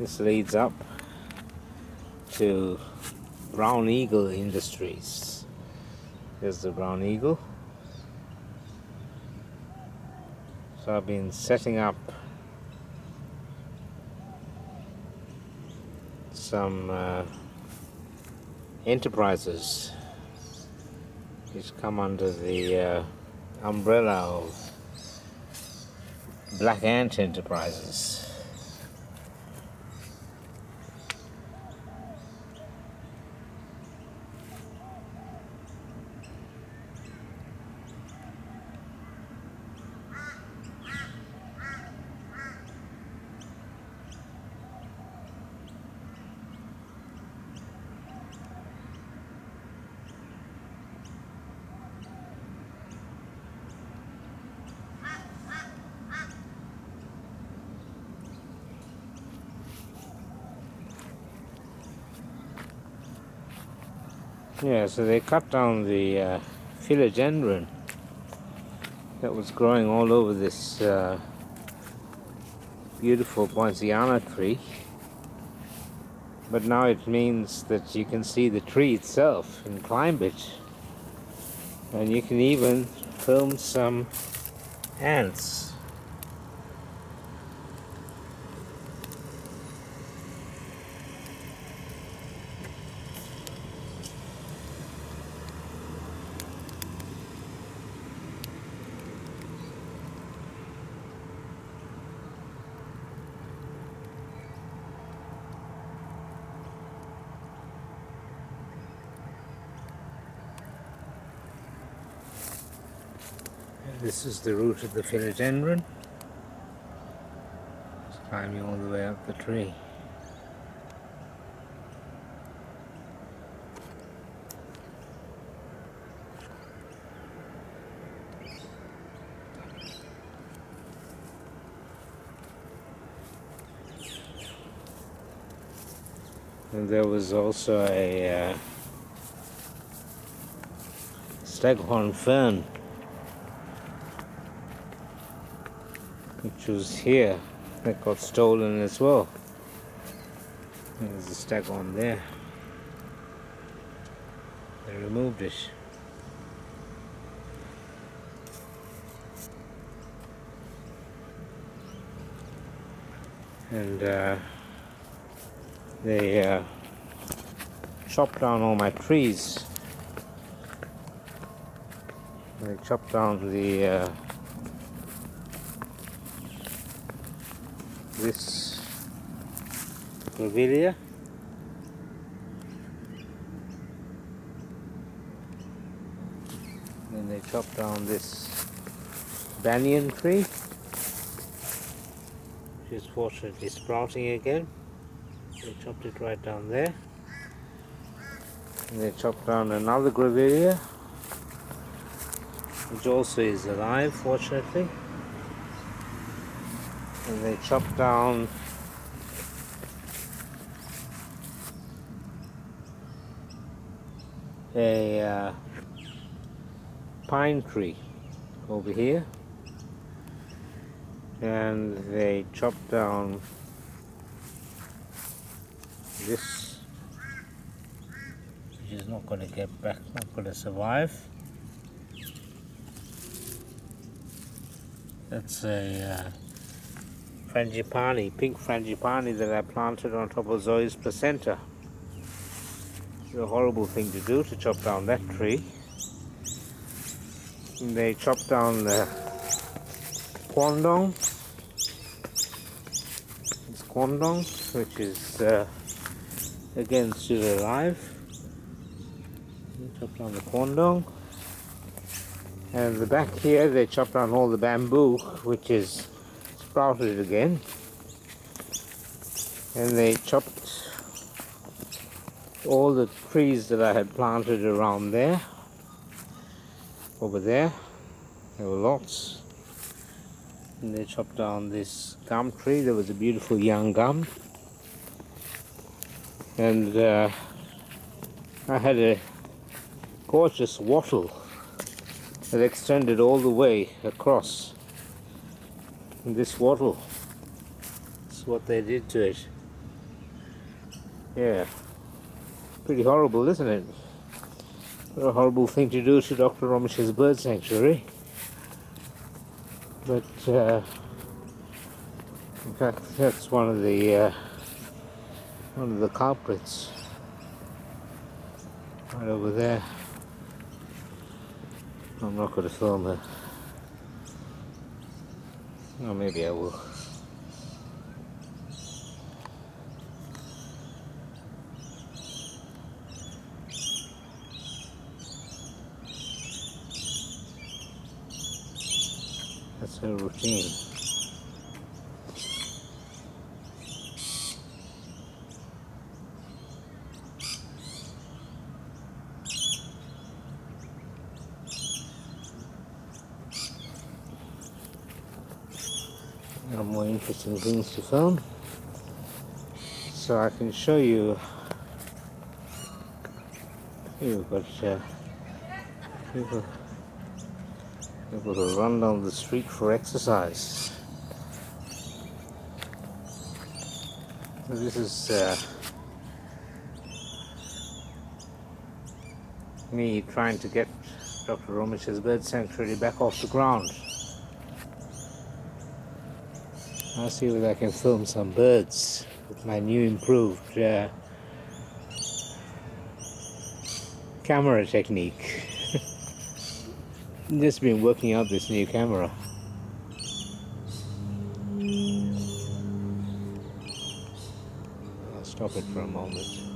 This leads up to Brown Eagle Industries. There's the Brown Eagle. So I've been setting up some uh, enterprises which come under the uh, umbrella of Black Ant Enterprises. Yeah, so they cut down the uh, philodendron that was growing all over this uh, beautiful poinciana tree. But now it means that you can see the tree itself and climb it. And you can even film some ants. This is the root of the philodendron. It's climbing all the way up the tree. And there was also a uh, staghorn fern which was here that got stolen as well. There's a staghorn there. They removed it. And uh, they uh, chopped down all my trees. They chopped down the uh, this grevillea then they chop down this banyan tree. Which is fortunately sprouting again. They chopped it right down there. And they chopped down another grevillea which also is alive fortunately and they chop down. A uh, pine tree over here. And they chop down this which is not going to get back not going to survive. That's a uh, frangipani, pink frangipani that I planted on top of Zoe's placenta. It's a horrible thing to do to chop down that tree. And they chopped down the quandong. It's quandong, which is uh, again still alive. They chopped down the quandong. And the back here they chopped down all the bamboo, which is sprouted again. And they chopped all the trees that I had planted around there over there. There were lots. And they chopped down this gum tree there was a beautiful young gum. And uh, I had a gorgeous wattle that extended all the way across and this wattle. That's what they did to it. Yeah. Pretty horrible, isn't it? What a horrible thing to do to Dr. Romesh's bird sanctuary. But, uh, in fact, that's one of the, uh, one of the culprits. Right over there. I'm not going to film it. Or maybe I will. That's her routine. Got more interesting things to film. So I can show you you but uh, people able to run down the street for exercise. This is uh, me trying to get Dr. Romesh's bird sanctuary back off the ground. I'll see if I can film some birds with my new improved uh, camera technique. Just been working out this new camera. I'll stop it for a moment.